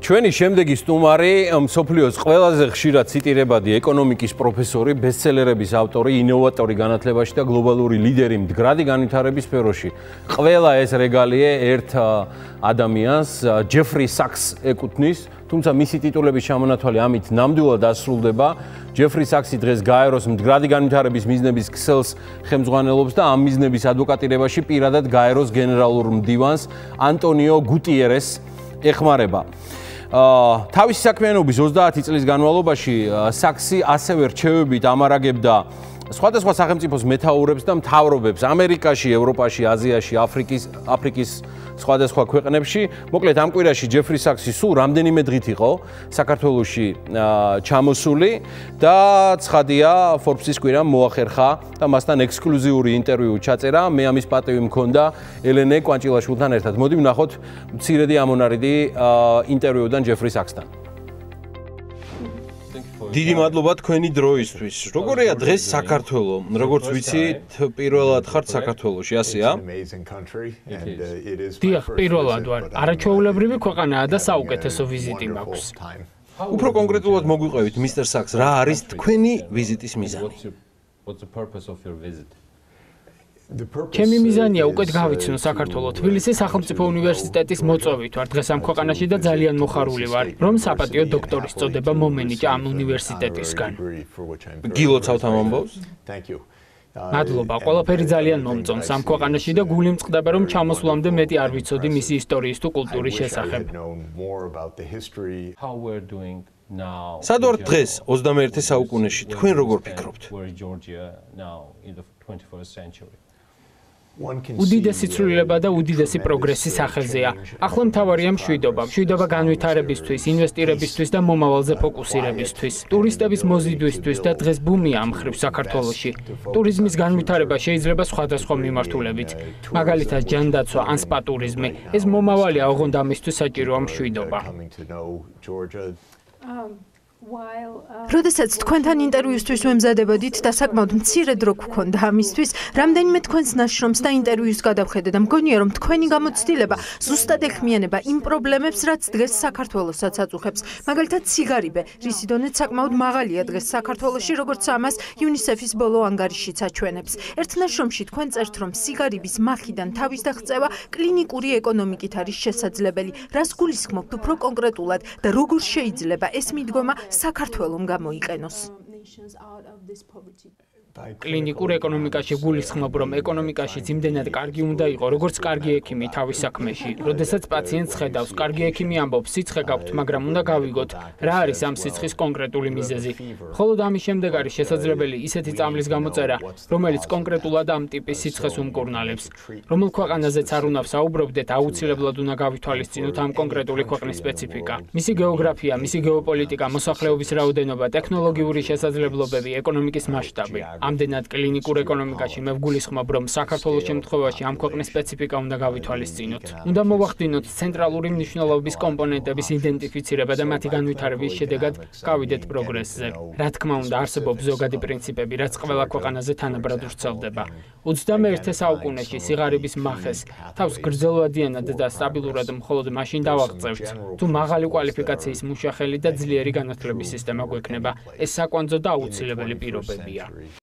ჩვენი შემდეგი სტუმარი მსოფლიოს ყველაზე ხშირად ციტირებადი ეკონომიკის პროფესორი, ბესტსელერების ავტორი, ინოვატორი განათლებაში და გლობალური ლიდერი მდგრადი განვითარების სფეროში. ყველა ეს რეგალიე ერთ ადამიანს, ჯეფრი საკს ეკუთვნის, თუმცა მისი ტიტულების შემონათვალი ამით ნამდვილად ასრულდება. ჯეფრი საქსი დღეს გაეროს მდგრადი განვითარების მიზნების ქსელს ხელმძღვანელობს და ამ მიზნების ადვოკატირებაში პირადად გაეროს გენერალურ მდივანს ანტონიო გუტიერეს ეხმარება. თავისი საქმიანობის 30 წლის განმავლობაში საქსი ასევე რჩევებით ამარაგებდა სხვადასხვა სახელმწიფოს მეთაურებს და მთავრობებს ამერიკაში, ევროპაში, აზიაში, აფრიკის აფრიკის სხვადასხვა ქვეყნებში. მოკლედ ამ კვირაში ჯეფრი საქსი სულ რამდენიმე დღით იყო საქართველოში ჩამოსული და ცხადია Forbes-ის კვირამ მოახერხა და მასთან ექსკლუზიური ინტერვიუ ჩაწერა. მე ამის პატივი მქონდა ელენე კვანჭილაშვილთან ერთად. მოდი ვნახოთ მცირედი ამონარიდი ინტერვიუდან ჯეფრი საქსთან. დიდი მადლობა თქვენი დროისთვის. როგორია დღეს საქართველო? როგორც ვიცით, პირველად ხართ საქართველოში, ასეა? დიახ, პირველად ვარ. არაჩვეულებრივი ქვეყანაა და საუკეთესო ვიზიტი მაქვს. უფრო კონკრეტულად მოგვიყვებით, მისტერ საკს, რა არის თქვენი ვიზიტის მიზანი? What's the purpose of your visit? ჩემი მიზანია უკეთ გავიცნო საქართველოს თბილისის სახელმწიფო უნივერსიტეტის მოწვევით ვარ დღეს ამ ქვეყანაში და ძალიან მოხარული ვარ რომ საპატიო დოქტორის წოდება მომენიჭა ამ უნივერსიტეტისგან. გილოცავთ ამ ამბავს მადლობა ყველაფერი ძალიან მომწონს ამ ქვეყანაში და გული მწყდება რომ ჩამოსვლამდე მეტი არ ვიცოდი მისი ისტორიის თუ კულტურის შესახებ. სად ვართ დღეს 21 საუკუნეში თქვენ როგორ ფიქრობთ უდიდესი ცვლილება და უდიდესი პროგრესი სახელზეა. ახლა მთავარია მშვიდობა, მშვიდობა განვითარებისთვის, ინვესტირებისთვის და მომავალზე ფოკუსირებისთვის, ტურისტების მოზიდვისთვის და დღეს ბუმია ამ ხრივ საქართველოში. ტურიზმის განვითარება შეიძლება სხვადასხვა მიმართულებით. მაგალითად, ჯანდაცვა ან სპა ტურიზმი. ეს მომავალია, ოღონდ ამისთვის საჭიროა მშვიდობა. როდესაც თქვენთან ინტერვიუსთვის მემზადებოდით და საკმაოდ მცირე დრო გქონდა ამისთვის, რამდენიმე თქვენს ნაშრომს და ინტერვიუს გადავხედე და მგონია რომ თქვენი გამოცდილება ზუსტად ეხმიანება იმ პრობლემებს, რაც დღეს საქართველოსაც აწუხებს. მაგალითად, ციგარიბე, რის დონეც საკმაოდ მაღალია დღეს საქართველოში, როგორც ამას UNICEF-ის ბოლო ანგარიშიც აჩვენებს. ერთ ნაშრომში თქვენ წერთ, რომ სიგარიბის მახიდან თავის დაღწევა კლინიკური ეკონომიკით არის შესაძლებელი. რას გულისხმობთ უფრო კონკრეტულად და როგორ შეიძლება ეს მიდგომა საქართველოს გამოიყენოს. კლინიკურ ეკონომიკაში გულისხმობ, რომ ეკონომიკაში ძიმდენად კარგი უნდა იყოს, როგორც კარგი ექიმი თავის საქმეში. როდესაც პაციენტს ხედავს, კარგი ექიმი ამბობს, სიცხე გაქვთ, მაგრამ უნდა გავიგოთ, რა არის ამ სიცხის კონკრეტული მიზეზი. ხოლო ამის შემდეგ არის შესაძლებელი ისეთი წამლის გამოწერა, რომელიც კონკრეტულად ამ ტიპის სიცხეს უმკურნალებს. რომელ ქვეყანაზეც არ უნდა საუბრობდეთ, აუცილებლად უნდა გავითვალისწინოთ ამ კონკრეტული ქვეყნის სპეციფიკა. მისი გეოგრაფია, მისი გეოპოლიტიკა, მოსახლეობის რაოდენობა, ტექნოლოგიური შესაძლებლობები, ეკონომიკის მასშტაბი. ამდენად კლინიკურ ეკონომიკაში მე ვგულისხმობ, რომ საქართველოს შემთხვევაში ამ ქვეყნის სპეციფიკა უნდა გავითვალისწინოთ. უნდა მოვახდინოთ ცენტრალური მნიშვნელობის კომპონენტების იდენტიფიცირება და მათი განვითარების შედეგად გავიდეთ პროგრესზე. რა თქმა უნდა, არსებობს ზოგადი პრინციპები, რაც ყველა ქვეყანაზე თანაბრად ვრცელდება. 21 საუკუნეში სიგარების მახეს თავს გრძელვადიანად და სტაბილურად მხოლოდ მაშინ დავაღწევთ, თუ მაღალი კვალიფიკაციის მუშახელი და ძლიერი განათლების სისტემა გვექნება. ეს საკვანძო და აუცილებელი პირობებია.